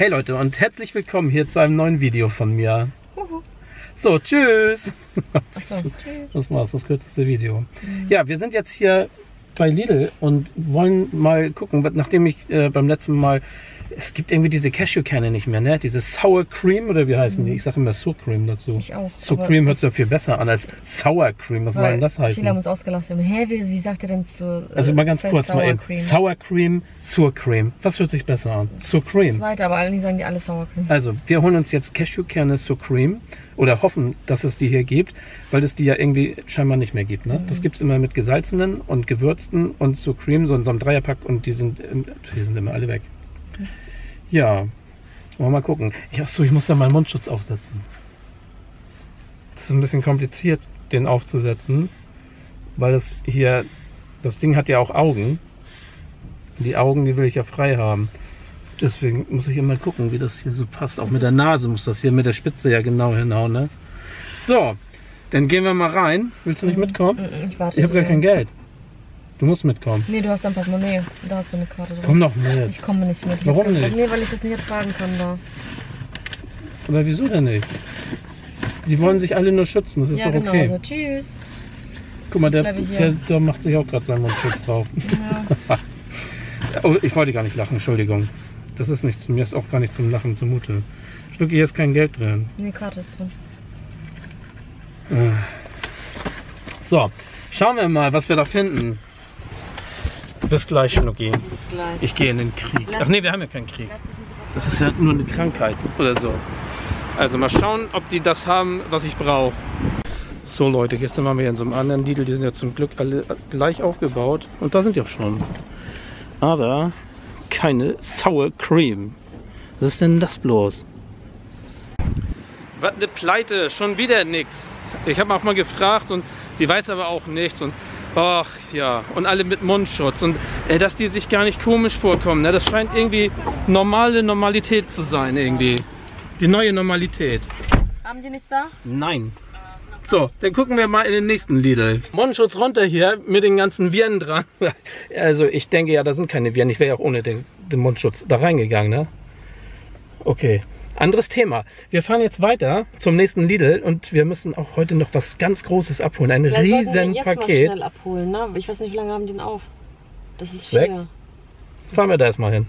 Hey Leute und herzlich willkommen hier zu einem neuen Video von mir. So, tschüss. Das war's, das kürzeste Video. Ja, wir sind jetzt hier bei Lidl und wollen mal gucken, nachdem ich äh, beim letzten Mal, es gibt irgendwie diese Cashewkerne nicht mehr, ne? Diese Sour Cream oder wie heißen die? Ich sage immer Sour Cream dazu. Ich auch, Sour Cream hört das- sich ja viel besser an als Sour Cream. Was soll denn das heißen? Viele haben uns ausgelacht. Haben, Hä, wie, wie sagt ihr denn zu. äh, Also mal ganz das kurz mal Sour eben. Cream? Sour Cream, Sour Cream. Was hört sich besser an? Sour Cream. Zweite, aber eigentlich sagen die alle Sour Cream. Also, wir holen uns jetzt Cashewkerne Supreme oder hoffen, dass es die hier gibt, weil es die ja irgendwie scheinbar nicht mehr gibt. Ne? Das gibt es immer mit gesalzenen und gewürzten und Supreme, so in so einem Dreierpack und die sind, die sind immer alle weg. Ja, wollen wir mal gucken. Ich, achso, ich muss da meinen Mundschutz aufsetzen. Das ist ein bisschen kompliziert, den aufzusetzen, weil das hier, das Ding hat ja auch Augen. Und die Augen, die will ich ja frei haben. Deswegen muss ich immer gucken, wie das hier so passt. Auch mit der Nase muss das hier mit der Spitze ja genau hinhauen. Ne? So, dann gehen wir mal rein. Willst du nicht mitkommen? Mm, Ich warte. Ich habe gar kein Geld. Du musst mitkommen. Nee, du hast dein Portemonnaie. Da hast du eine Karte drin. Komm doch mit. Ich komme nicht mit. Warum nicht? Nee, weil ich das nicht ertragen kann da. Aber wieso denn nicht? Die wollen sich alle nur schützen. Das ist ja, doch genau. okay. So, tschüss. Guck mal, der, der, der macht sich auch gerade seinen Mundschutz drauf. Ja. Oh, ich wollte gar nicht lachen, Entschuldigung. Das ist nicht zu mir, ist auch gar nicht zum Lachen zumute. Schnucki, hier ist kein Geld drin. Nee, Karte ist drin. So, schauen wir mal, was wir da finden. Bis gleich, Schnucki. Bis gleich. Ich gehe in den Krieg. Lass- Ach nee, wir haben ja keinen Krieg. Das ist ja nur eine Krankheit oder so. Also mal schauen, ob die das haben, was ich brauche. So Leute, gestern waren wir in so einem anderen Lidl, die sind ja zum Glück alle gleich aufgebaut. Und da sind die auch schon. Aber keine Sour Cream. Was ist denn das bloß? Was eine Pleite, schon wieder nix. Ich habe auch mal gefragt und die weiß aber auch nichts. Und ach ja, und alle mit Mundschutz. Und äh, dass die sich gar nicht komisch vorkommen. Ne? Das scheint irgendwie normale Normalität zu sein irgendwie. Die neue Normalität. Haben die nichts da? Nein. So, dann gucken wir mal in den nächsten Lidl. Mundschutz runter hier mit den ganzen Viren dran. Also ich denke ja, da sind keine Viren. Ich wäre ja auch ohne den, den Mundschutz da reingegangen, ne? Okay. Anderes Thema. Wir fahren jetzt weiter zum nächsten Lidl und wir müssen auch heute noch was ganz Großes abholen. Ein riesen Paket. schnell abholen, ne? Ich weiß nicht, wie lange haben die denn auf? Das ist Sechs? vier. Fahren wir da erstmal hin.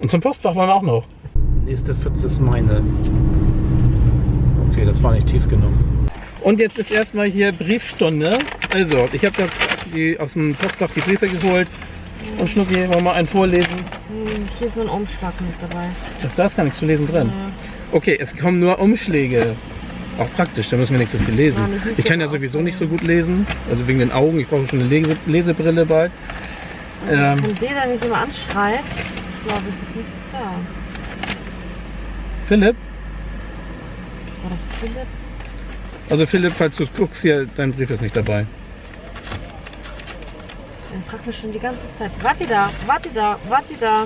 Und zum Postfach wollen wir auch noch. Nächste Pfütze ist meine. Okay, das war nicht tief genug. Und jetzt ist erstmal hier Briefstunde. Also, ich habe jetzt die, aus dem Postfach die Briefe geholt. Und Schnucki, wollen wir mal einen vorlesen? Hm, Hier ist nur ein Umschlag mit dabei. Ach, da ist gar nichts zu lesen drin. Ja. Okay, es kommen nur Umschläge. Auch praktisch, da müssen wir nicht so viel lesen. Nicht Ich kann ja sowieso nicht so gut lesen. Also wegen den Augen. Ich brauche schon eine Lese Lesebrille bald. Also, Ähm. Der, mich immer anschreibt, ist glaube ich das nicht da. Philipp? War das Philipp? Also Philipp, falls du guckst hier, dein Brief ist nicht dabei. Er fragt mich schon die ganze Zeit. Warte da, warte da, warte da.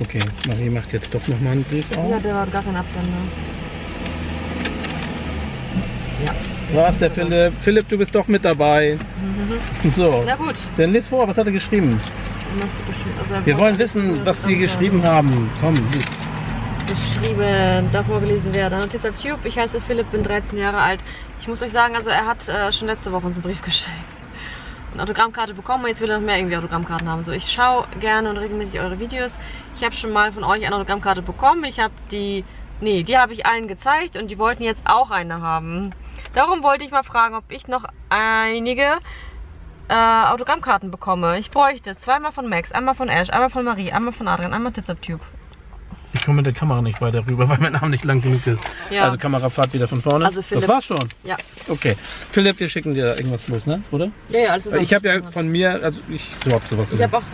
Okay, Marie macht jetzt doch nochmal einen Brief Ja, auf. der war gar kein Absender. Ja. Was, der Philipp? Philipp, du bist doch mit dabei. So, Na gut. dann lies vor, was hat er geschrieben? Also er Wir wollen wissen, was die geschrieben haben. Komm, lies. geschrieben, darf vorgelesen werden. Hallo Tube, ich heiße Philipp, bin 13 Jahre alt. Ich muss euch sagen, also er hat äh, schon letzte Woche uns einen Brief geschickt. Autogrammkarte bekommen und jetzt will er noch mehr irgendwie Autogrammkarten haben. So, ich schaue gerne und regelmäßig eure Videos. Ich habe schon mal von euch eine Autogrammkarte bekommen. Ich habe die, nee, die habe ich allen gezeigt und die wollten jetzt auch eine haben. Darum wollte ich mal fragen, ob ich noch einige äh, Autogrammkarten bekomme. Ich bräuchte zweimal von Max, einmal von Ash, einmal von Marie, einmal von Adrian, einmal Tip Tube. Ich komme mit der Kamera nicht weiter rüber, weil mein Arm nicht lang genug ist. Ja. Also Kamerafahrt wieder von vorne. Also Philipp- das war's schon. Ja. Okay. Philipp, wir schicken dir irgendwas los, ne? Oder? Ja, ja, alles zusammen. Ich habe ja von mir, also ich glaub sowas Ich nicht. habe auch. Ja,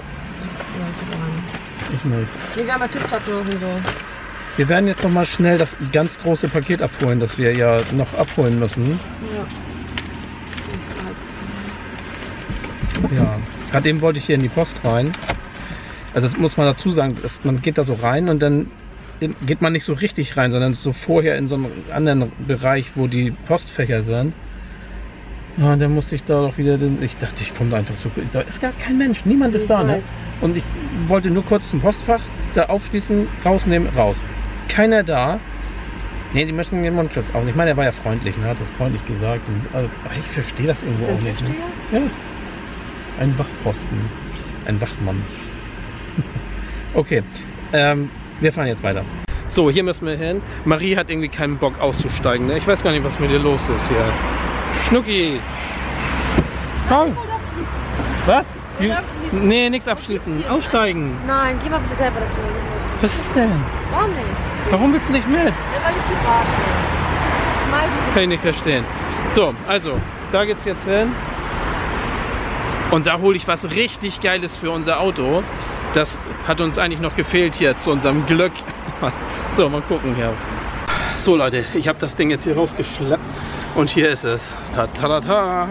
ich hab auch eine. Ich nicht. Nee, wir haben ja TikTok-Dosen so. Wir werden jetzt noch mal schnell das ganz große Paket abholen, das wir ja noch abholen müssen. Ja. Ja, gerade eben wollte ich hier in die Post rein. Also das muss man dazu sagen, dass man geht da so rein und dann geht man nicht so richtig rein, sondern so vorher in so einem anderen Bereich, wo die Postfächer sind. Ja, und dann musste ich da doch wieder, den, ich dachte, ich komme da einfach so, da ist gar kein Mensch, niemand ist Ich da, ne? Und ich wollte nur kurz zum Postfach, da aufschließen, rausnehmen, raus. Keiner da. Nee, die möchten den Mundschutz auch nicht. Ich meine, er war ja freundlich, ne? hat das freundlich gesagt. Und, also, ich verstehe das irgendwo auch nicht. Ne? Ja. Ein Wachposten. Ein Wachmann. Okay, ähm, wir fahren jetzt weiter. So, hier müssen wir hin. Marie hat irgendwie keinen Bock auszusteigen. Ne? Ich weiß gar nicht, was mit dir los ist hier. Schnucki! Komm! Was? abschließen. Nee, nichts abschließen. Aussteigen. Nein, geh mal bitte selber das Wohl. Was ist denn? Warum nicht? Warum willst du nicht mit? Ja, weil ich hier warte. Kann ich nicht verstehen. So, also, da geht's jetzt hin. Und da hole ich was richtig Geiles für unser Auto. Das hat uns eigentlich noch gefehlt hier zu unserem Glück. So, mal gucken hier. So Leute, ich habe das Ding jetzt hier rausgeschleppt und hier ist es. Ta -ta -ta -ta.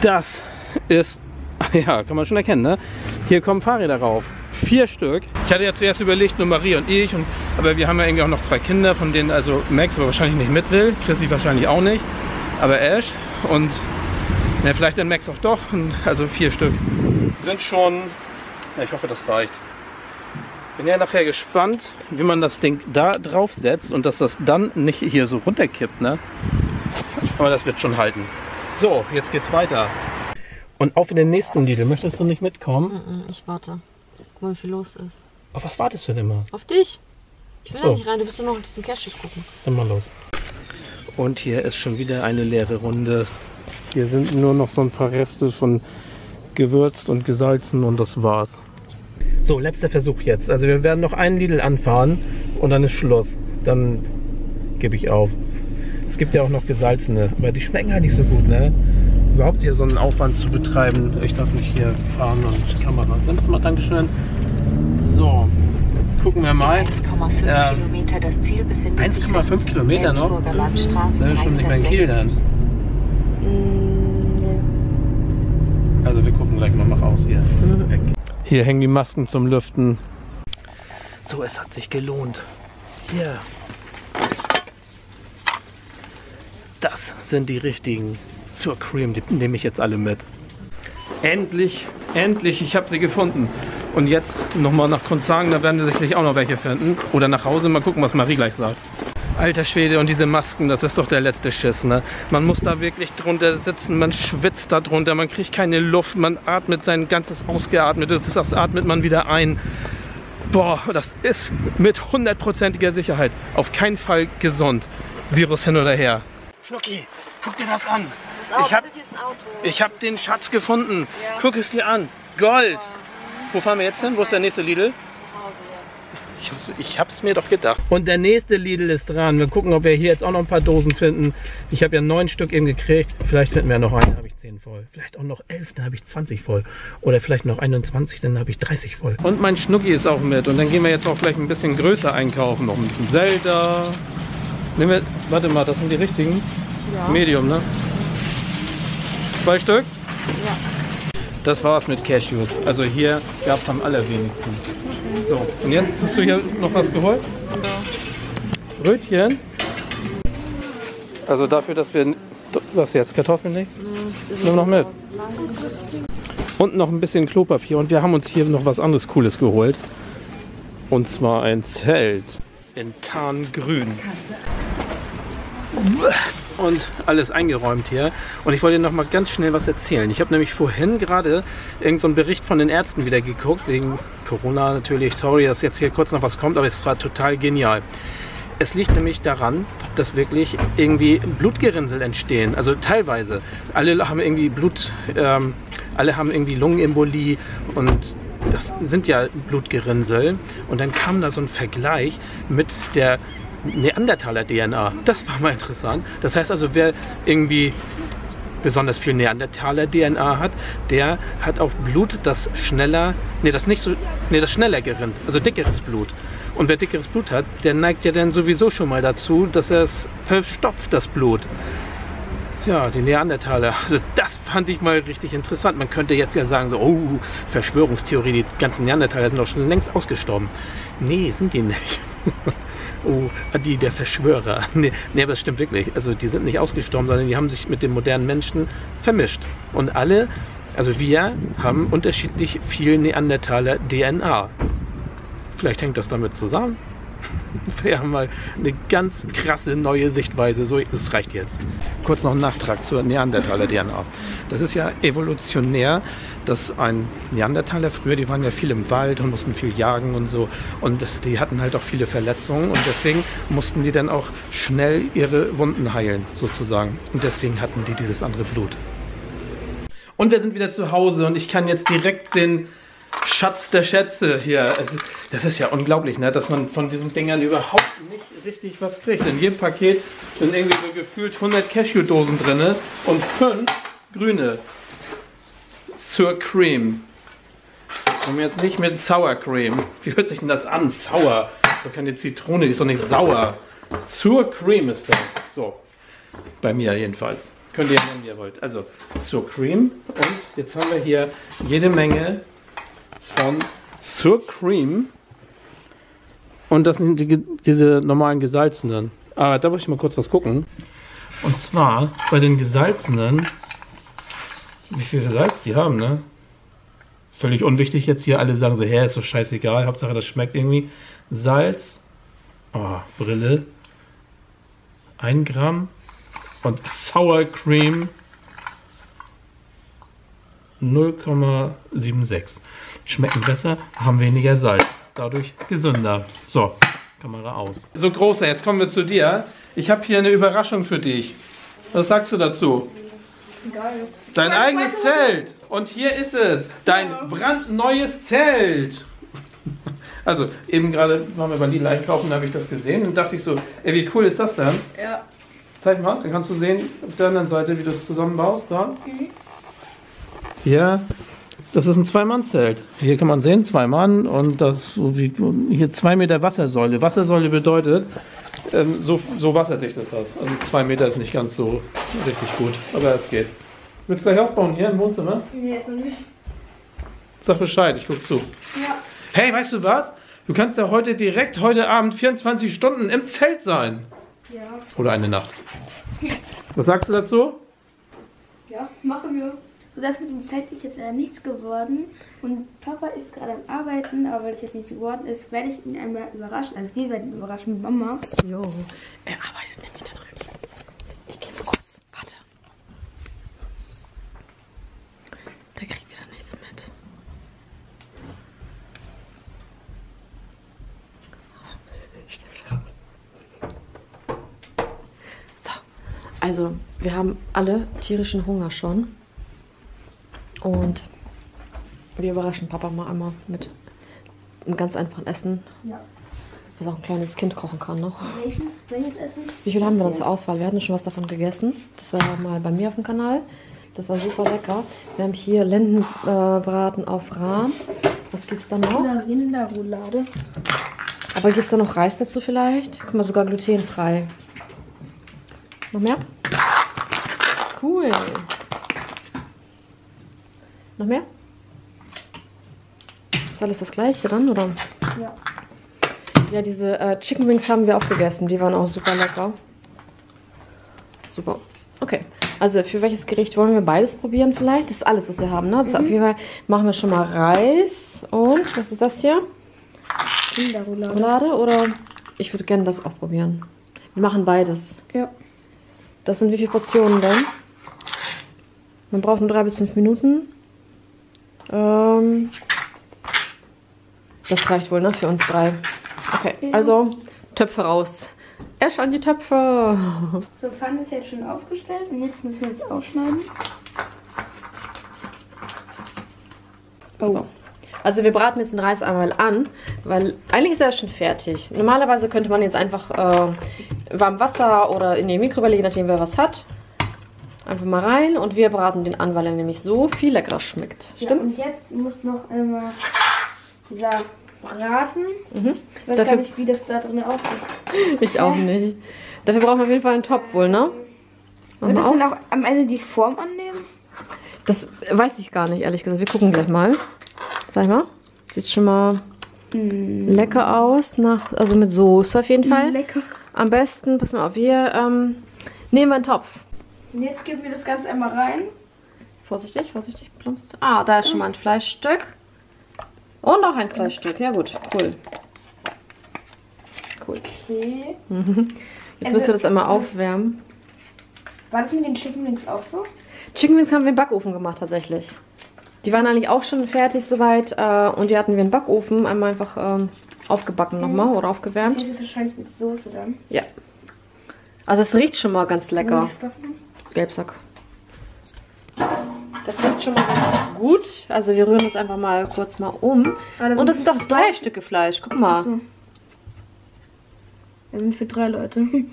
Das ist, ja, kann man schon erkennen, ne? Hier kommen Fahrräder rauf. Vier Stück. Ich hatte ja zuerst überlegt, nur Marie und ich, und, aber wir haben ja irgendwie auch noch zwei Kinder, von denen also Max aber wahrscheinlich nicht mit will, Chrissy wahrscheinlich auch nicht, aber Ash und ja, vielleicht dann Max auch doch, also vier Stück. Sind schon, ja, ich hoffe, das reicht. Bin ja nachher gespannt, wie man das Ding da drauf setzt und dass das dann nicht hier so runterkippt, ne? Aber das wird schon halten. So, jetzt geht's weiter. Und auf in den nächsten Lidl. Möchtest du nicht mitkommen? Mhm, Ich warte. Guck mal, wie viel los ist. Auf was wartest du denn immer? Auf dich. Ich will So. da nicht rein, du wirst nur noch in diesen Cashews gucken. Dann mal los. Und hier ist schon wieder eine leere Runde. Hier sind nur noch so ein paar Reste von gewürzt und gesalzen und das war's. So, letzter Versuch jetzt. Also wir werden noch einen Lidl anfahren und dann ist Schluss. Dann gebe ich auf. Es gibt ja auch noch gesalzene, aber die schmecken halt nicht so gut, ne? Überhaupt hier so einen Aufwand zu betreiben. Ich darf nicht hier fahren und Kamera. Nimmst du mal, Dankeschön. So, gucken wir mal. 1,5 Ähm, Kilometer das Ziel befindet 1,5 sich rechts. Kilometer noch? Landstraße Das ist schon nicht mehr in Kiel dann. 360. Nee. Also wir gucken gleich mal nach raus hier. Weg. Hier hängen die Masken zum Lüften. So, es hat sich gelohnt. Hier. Das sind die richtigen zur Cream. Die nehme ich jetzt alle mit. Endlich, endlich, ich habe sie gefunden. Und jetzt nochmal nach Konzagen, da werden wir sicherlich auch noch welche finden. Oder nach Hause, mal gucken, was Marie gleich sagt. Alter Schwede, und diese Masken, das ist doch der letzte Schiss, ne? Man muss da wirklich drunter sitzen, man schwitzt da drunter, man kriegt keine Luft, man atmet sein ganzes Ausgeatmetes, das atmet man wieder ein. Boah, das ist mit hundertprozentiger Sicherheit auf keinen Fall gesund. Virus hin oder her. Schnucki, guck dir das an. Das Ich hab- hier ist ein Auto. Ich habe den Schatz gefunden. Ja. Guck es dir an. Gold. Wo fahren wir jetzt hin? Wo ist der nächste Lidl? Ich hab's, ich hab's mir doch gedacht. Und der nächste Lidl ist dran. Wir gucken, ob wir hier jetzt auch noch ein paar Dosen finden. Ich habe ja neun Stück eben gekriegt. Vielleicht finden wir noch einen, dann habe ich zehn voll. Vielleicht auch noch elf, dann habe ich 20 voll. Oder vielleicht noch 21, dann habe ich 30 voll. Und mein Schnucki ist auch mit. Und dann gehen wir jetzt auch gleich ein bisschen größer einkaufen. Noch ein bisschen Zelda. Nehmen wir, warte mal, das sind die richtigen. Ja. Medium, ne? Zwei Stück? ja. Das war's mit Cashews. Also hier gab es am allerwenigsten. So, und jetzt hast du hier noch was geholt? Brötchen. Also dafür, dass wir... Was jetzt? Kartoffeln nicht? Nimm noch mit. Und noch ein bisschen Klopapier. Und wir haben uns hier noch was anderes Cooles geholt. Und zwar ein Zelt in Tarngrün. Und alles eingeräumt hier. Und ich wollte noch mal ganz schnell was erzählen. Ich habe nämlich vorhin gerade irgendeinen so Bericht von den Ärzten wieder geguckt, wegen Corona natürlich. Sorry, dass jetzt hier kurz noch was kommt, aber es war total genial. Es liegt nämlich daran, dass wirklich irgendwie Blutgerinnsel entstehen. Also teilweise. Alle haben irgendwie Blut, ähm, alle haben irgendwie Lungenembolie und das sind ja Blutgerinnsel. Und dann kam da so ein Vergleich mit der Neandertaler-DNA. Das war mal interessant. Das heißt also, wer irgendwie besonders viel Neandertaler-DNA hat, der hat auch Blut, das schneller, nee, das nicht so, nee, das schneller gerinnt, also dickeres Blut. Und wer dickeres Blut hat, der neigt ja dann sowieso schon mal dazu, dass er es verstopft, das Blut. Ja, die Neandertaler. Also das fand ich mal richtig interessant. Man könnte jetzt ja sagen, so, oh, Verschwörungstheorie, die ganzen Neandertaler sind doch schon längst ausgestorben. Nee, sind die nicht. oh, die, der Verschwörer. Nee, nee, aber das stimmt wirklich. Also die sind nicht ausgestorben, sondern die haben sich mit den modernen Menschen vermischt. Und alle, also wir, haben unterschiedlich viel Neandertaler DNA. Vielleicht hängt das damit zusammen. Wir haben mal eine ganz krasse neue Sichtweise. So, das reicht jetzt. Kurz noch ein Nachtrag zur Neandertaler-DNA. Das ist ja evolutionär, dass ein Neandertaler früher, die waren ja viel im Wald und mussten viel jagen und so. Und die hatten halt auch viele Verletzungen und deswegen mussten die dann auch schnell ihre Wunden heilen, sozusagen. Und deswegen hatten die dieses andere Blut. Und wir sind wieder zu Hause und ich kann jetzt direkt den Schatz der Schätze hier. Also, das ist ja unglaublich, ne? dass man von diesen Dingern überhaupt nicht richtig was kriegt. In jedem Paket sind irgendwie so gefühlt 100 Cashew-Dosen drin und 5 grüne Sur Cream. Und jetzt nicht mit Sour Cream. Wie hört sich denn das an? Sauer. So keine Zitrone, die ist doch nicht sauer. Sur Cream ist das. So. Bei mir jedenfalls. Könnt ihr nennen, wie ihr wollt. Also Sur Cream. Und jetzt haben wir hier jede Menge von Sur Cream. Und das sind die, diese normalen gesalzenen. Aber da wollte ich mal kurz was gucken. Und zwar bei den gesalzenen, wie viel Salz die haben, ne? Völlig unwichtig jetzt hier. Alle sagen so, hä, ist doch scheißegal. Hauptsache das schmeckt irgendwie. Salz. Oh, Brille. 1 Gramm. Und Sour Cream 0,76. Schmecken besser, haben weniger Salz. Dadurch gesünder. So, Kamera aus. So, Großer, jetzt kommen wir zu dir. Ich habe hier eine Überraschung für dich. Was sagst du dazu? Geil. Dein eigenes Zelt. Und hier ist es. Dein brandneues Zelt. Also, eben gerade waren wir bei Lidl einkaufen, da habe ich das gesehen und dachte ich so, ey, wie cool ist das denn? Ja. Zeig mal, dann kannst du sehen auf der anderen Seite, wie du es zusammenbaust. Da. Hier, das ist ein Zwei-Mann-Zelt. Hier kann man sehen, zwei Mann und das so wie hier zwei Meter Wassersäule. Wassersäule bedeutet, ähm, so, so wasserdicht ist das. Also zwei Meter ist nicht ganz so richtig gut, aber es geht. Willst du gleich aufbauen hier im Wohnzimmer? Nee, ist noch nicht. Sag Bescheid, ich guck zu. Ja. Hey, weißt du was? Du kannst ja heute direkt heute Abend 24 Stunden im Zelt sein. Ja. Oder eine Nacht. Was sagst du dazu? Ja, machen wir. Also das mit dem Zelt ist jetzt leider nichts geworden. Und Papa ist gerade am Arbeiten, aber weil es jetzt nichts geworden ist, werde ich ihn einmal überraschen. Also wir werden ihn überraschen mit Mama. Jo, er arbeitet nämlich da drüben. Ich gehe mal kurz. Warte. Der kriegt wieder nichts mit. So, also wir haben alle tierischen Hunger schon. Und wir überraschen Papa mal einmal mit einem ganz einfachen Essen, Ja. was auch ein kleines Kind kochen kann noch. Welches? Welches Essen? Wie viel haben wir denn zur Auswahl? Wir hatten schon was davon gegessen. Das war mal bei mir auf dem Kanal. Das war super lecker. Wir haben hier Lendenbraten auf Rahm. Was gibt's da noch? Rinderroulade. Aber gibt's da noch Reis dazu vielleicht? Guck mal, sogar glutenfrei. Noch mehr? Cool. Noch mehr? Ist alles das gleiche dann, oder? Ja. Ja, diese äh, Chicken Wings haben wir auch gegessen. Die waren auch super lecker. Super. Okay. Also für welches Gericht wollen wir beides probieren vielleicht? Das ist alles, was wir haben, ne? Das ist auf jeden Fall machen wir schon mal Reis. Und was ist das hier? Rinderroulade. Roulade oder? Ich würde gerne das auch probieren. Wir machen beides. Ja. Das sind wie viele Portionen denn? Man braucht nur drei bis fünf Minuten. Ähm, das reicht wohl, ne? Für uns drei. Okay, also Töpfe raus. Esch an die Töpfe. So, Pfanne ist jetzt schon aufgestellt und jetzt müssen wir es aufschneiden. So. Also wir braten jetzt den Reis einmal an, weil eigentlich ist er schon fertig. Normalerweise könnte man jetzt einfach äh, warm Wasser oder in die Mikrowelle, je nachdem wer was hat, einfach mal rein und wir braten den an, weil er nämlich so viel leckerer schmeckt. Ja, und jetzt muss noch einmal dieser Braten. Mhm. Ich weiß Dafür- gar nicht, wie das da drin aussieht. Ich auch nicht. Dafür brauchen wir auf jeden Fall einen Topf wohl, ne? Wird wir das dann auch am Ende die Form annehmen? Das weiß ich gar nicht, ehrlich gesagt. Wir gucken gleich mal. Sag mal. Sieht schon mal lecker aus. Nach, also mit Soße auf jeden Fall. Lecker. Am besten, pass mal auf, wir ähm, nehmen wir einen Topf. Und jetzt geben wir das Ganze einmal rein. Vorsichtig, vorsichtig. plumpst. Ah, da ist schon mal ein Fleischstück. Und auch ein Fleischstück. Ja gut, cool. Okay. Jetzt müsst ihr das einmal aufwärmen. War das mit den Chicken Wings auch so? Chicken Wings haben wir im Backofen gemacht tatsächlich. Die waren eigentlich auch schon fertig soweit äh, und die hatten wir im Backofen einmal einfach ähm, aufgebacken nochmal oder Das aufgewärmt. ist es wahrscheinlich mit Soße dann. Ja. Also es riecht schon mal ganz lecker. Spacken. Gelbsack. Das riecht schon mal ganz gut. Also wir rühren das einfach mal kurz mal um. Ah, das Und das sind doch drei Stücke Fleisch. Guck mal. So. Das sind für drei Leute.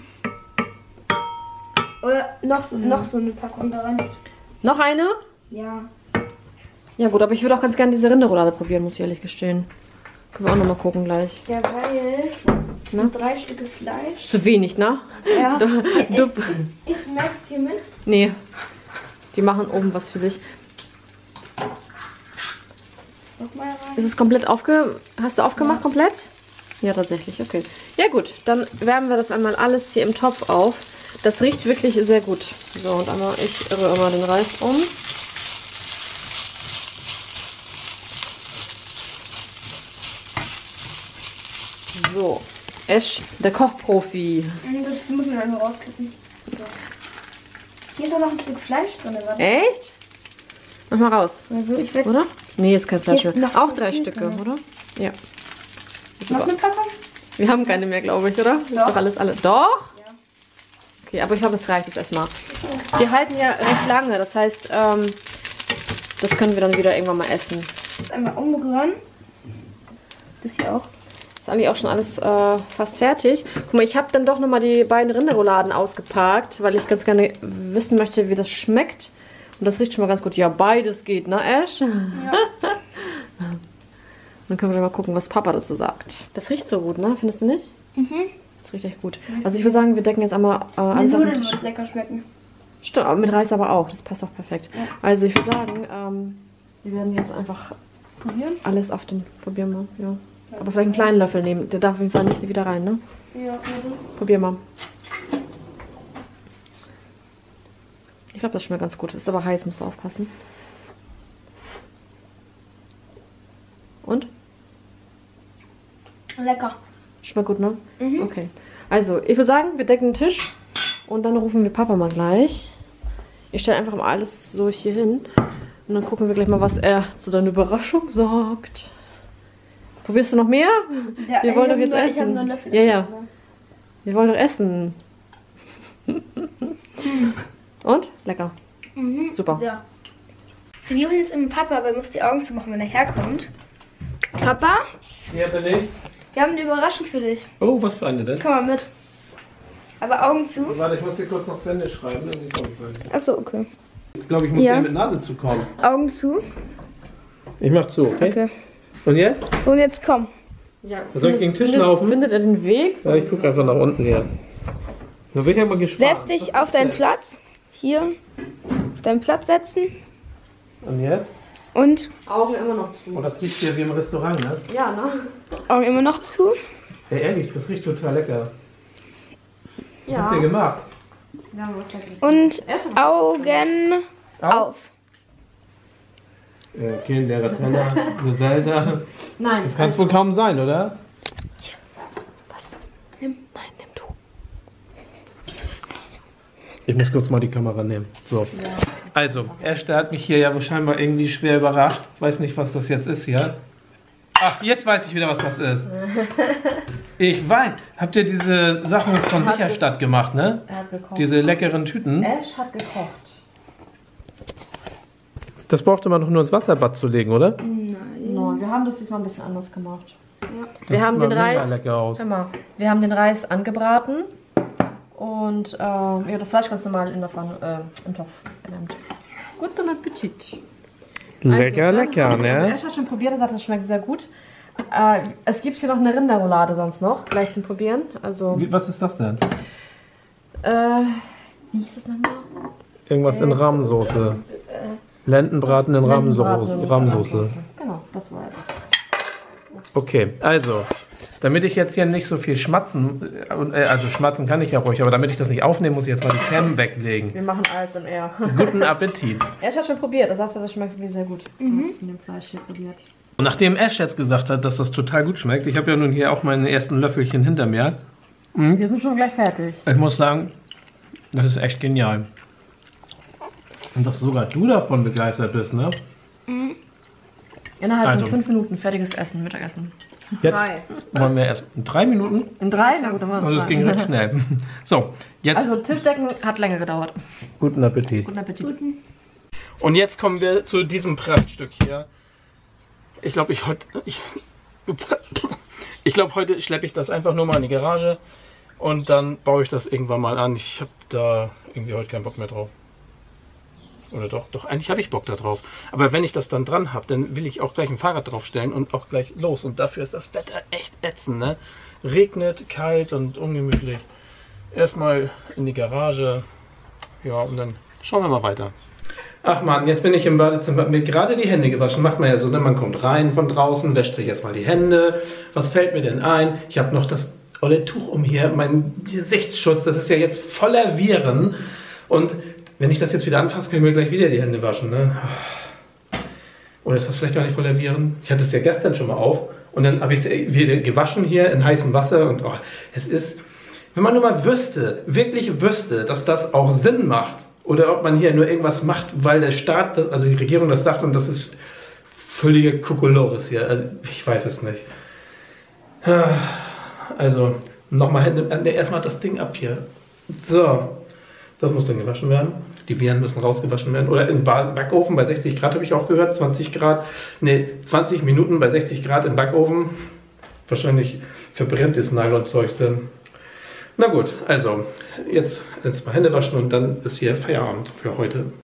Oder noch so, noch so eine Packung daran. Noch eine? Ja. Ja gut, aber ich würde auch ganz gerne diese Rinderroulade probieren, muss ich ehrlich gestehen. Können wir auch nochmal gucken gleich. Ja, weil es sind drei Stücke Fleisch. Zu wenig, ne? Ja. Du, du, Ist Max hier mit? nee. Die machen oben was für sich. Nochmal rein. Ist es komplett aufge... Hast du aufgemacht komplett? Ja, tatsächlich. Okay. Ja gut, dann wärmen wir das einmal alles hier im Topf auf. Das riecht wirklich sehr gut. So, und einmal, ich rühre mal den Reis um. So, Esch, der Kochprofi. Das muss man einfach rauskippen. So. Hier ist auch noch ein Stück Fleisch drin. Warte. Echt? Mach mal raus, Also ich oder? Nee, ist kein Fleisch ist mehr. Auch drei Stücke, drin. oder? Ja. noch eine Packung. Wir haben keine mehr, glaube ich, oder? Ist Doch. doch alles alle. Doch? Okay, aber ich glaube, es reicht jetzt erstmal. Die halten ja recht lange, das heißt, ähm, das können wir dann wieder irgendwann mal essen. Einmal umrühren. Das hier auch. Ist eigentlich auch schon alles äh, fast fertig. Guck mal, ich habe dann doch nochmal die beiden Rinderrouladen ausgepackt, weil ich ganz gerne wissen möchte, wie das schmeckt. Und das riecht schon mal ganz gut. Ja, beides geht, ne, Ash? Ja. Dann können wir mal gucken, was Papa dazu sagt. Das riecht so gut, ne? Findest du nicht? Mhm. Das riecht echt gut. Also ich würde sagen, wir decken jetzt einmal äh, alles auf den Tisch. lecker schmecken. Stimmt, mit Reis aber auch. Das passt auch perfekt. Ja. Also ich würde sagen, ähm, wir werden jetzt einfach Probieren? alles auf den... Probieren mal, ja. Aber vielleicht einen kleinen Löffel nehmen. Der darf auf jeden Fall nicht wieder rein, ne? Ja, warte. Probier mal. Ich glaube, das schmeckt ganz gut. Ist aber heiß, musst du aufpassen. Und? Lecker. Schmeckt gut, ne? Mhm. Okay. Also, ich würde sagen, wir decken den Tisch und dann rufen wir Papa mal gleich. Ich stelle einfach mal alles so hier hin und dann gucken wir gleich mal, was er zu deiner Überraschung sagt. Probierst du noch mehr? Ja, Wir ich wollen doch jetzt nur, Ich essen. habe nur einen Löffel. Ja, ja. davon, ne? Wir wollen doch essen. und? Lecker. Mhm. Super. So. So, wir holen jetzt immer Papa, aber er muss die Augen zu machen, wenn er herkommt. Papa, Ja, bin ich. wir haben eine Überraschung für dich. Oh, was für eine denn? Komm mal mit. Aber Augen zu. Warte, ich muss dir kurz noch zu Ende schreiben. Ich. Achso, okay. Ich glaube, ich muss Ja. dir mit Nase zukommen. Augen zu. Ich mach zu, okay? Okay. Und jetzt? So, und jetzt komm. Ja. Soll ich gegen den Tisch findet, laufen? Findet er den Weg? Ja, ich gucke einfach nach unten hier. Da bin ich ja mal gespannt. Setz dich auf deinen Platz. Hier. Auf deinen Platz setzen. Und jetzt? Und Augen immer noch zu. Oh, das riecht hier wie im Restaurant, ne? Ja, ne? Augen immer noch zu. Ja, ehrlich, das riecht total lecker. Was Ja. habt ihr gemacht? ja was hat Und Augen auf. Äh, Kinder, Teller, Griselda. Nein. Das kann es wohl kaum sein, oder? Nimm, nein, nimm du. Ich muss kurz mal die Kamera nehmen. So. Also, Esther hat mich hier ja scheinbar irgendwie schwer überrascht. Weiß nicht, was das jetzt ist hier. Ach, jetzt weiß ich wieder, was das ist. Ich weiß. Habt ihr diese Sachen von Sicherstadt gemacht, ne? Er hat gekocht. Diese leckeren Tüten. Ash hat gekocht. Das brauchte man doch nur ins Wasserbad zu legen, oder? Nein, wir haben das diesmal ein bisschen anders gemacht. Das Wir haben sieht den Reis. lecker aus. Hör mal, wir haben den Reis angebraten und äh, ja, das Fleisch ganz normal in der Pfanne, äh, im Topf erwärmt. Guten Appetit. Lecker, Also, lecker, Also ne? Ash hat schon probiert, er sagt, es schmeckt sehr gut. Äh, es gibt hier noch eine Rinderroulade sonst noch, gleich zum Probieren. Also, Wie, was ist das denn? äh, wie hieß es nochmal? Irgendwas in Rahmensoße. Lendenbraten in. Rahmensoße. Genau, das war das. Okay, also, damit ich jetzt hier nicht so viel schmatzen, äh, äh, also schmatzen kann ich ja ruhig, aber damit ich das nicht aufnehme, muss ich jetzt mal die Cam weglegen. Wir machen ASMR. Guten Appetit. Er hat schon probiert, er sagte, das schmeckt wirklich sehr gut. Mhm. Von dem Fleisch hier probiert. Und nachdem Ash jetzt gesagt hat, dass das total gut schmeckt, ich habe ja nun hier auch meine ersten Löffelchen hinter mir. Wir sind schon gleich fertig. Ich muss sagen, das ist echt genial. Und dass sogar du davon begeistert bist, ne? Innerhalb Also. von fünf Minuten fertiges Essen, Mittagessen. Jetzt Drei. wollen wir erst in drei Minuten. In drei? Na gut, dann machen Also wir es ging recht schnell. So, jetzt Also Tischdecken hat länger gedauert. guten Appetit. Guten Appetit. Und jetzt kommen wir zu diesem Prachtstück hier. Ich glaube, ich heute. Ich, ich glaube, heute schleppe ich das einfach nur mal in die Garage und dann baue ich das irgendwann mal an. Ich habe da irgendwie heute keinen Bock mehr drauf. Oder doch, doch, eigentlich habe ich Bock da drauf. Aber wenn ich das dann dran habe, dann will ich auch gleich ein Fahrrad draufstellen und auch gleich los. Und dafür ist das Wetter echt ätzend, ne? Regnet, kalt und ungemütlich. Erstmal in die Garage. Ja, und dann schauen wir mal weiter. Ach man, jetzt bin ich im Badezimmer, hab mir gerade die Hände gewaschen. Macht man ja so, ne? Man kommt rein von draußen, wäscht sich erstmal die Hände. Was fällt mir denn ein? Ich habe noch das olle Tuch um hier, mein Gesichtsschutz, das ist ja jetzt voller Viren. Und wenn ich das jetzt wieder anfasse, kann ich mir gleich wieder die Hände waschen, ne? Oder ist das vielleicht gar nicht voller Viren? Ich hatte es ja gestern schon mal auf und dann habe ich es wieder gewaschen hier in heißem Wasser und oh, es ist, wenn man nur mal wüsste, wirklich wüsste, dass das auch Sinn macht oder ob man hier nur irgendwas macht, weil der Staat, das, also die Regierung das sagt und das ist völlige Kokolores hier. Also ich weiß es nicht. Also nochmal Hände, ne, erstmal das Ding ab hier. So, das muss dann gewaschen werden. Die Viren müssen rausgewaschen werden. Oder im Ba- Backofen bei 60 Grad habe ich auch gehört. 20 Grad, ne, 20 Minuten bei 60 Grad im Backofen. Wahrscheinlich verbrennt das Nylon-Zeugs dann. Na gut, also jetzt, jetzt mal Hände waschen und dann ist hier Feierabend für heute.